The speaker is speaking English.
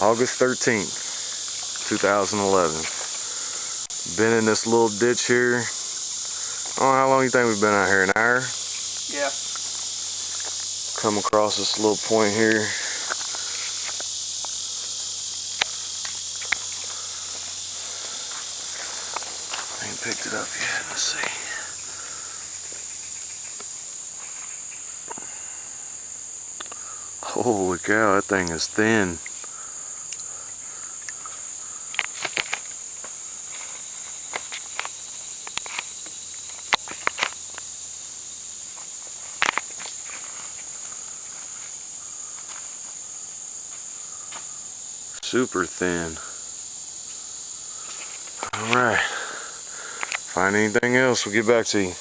August 13th, 2011. Been in this little ditch here. I don't know how long you think we've been out here, an hour? Yeah. Come across this little point here. I ain't picked it up yet, let's see. Holy cow, that thing is thin. Super thin. Alright. Find anything else, we'll get back to you.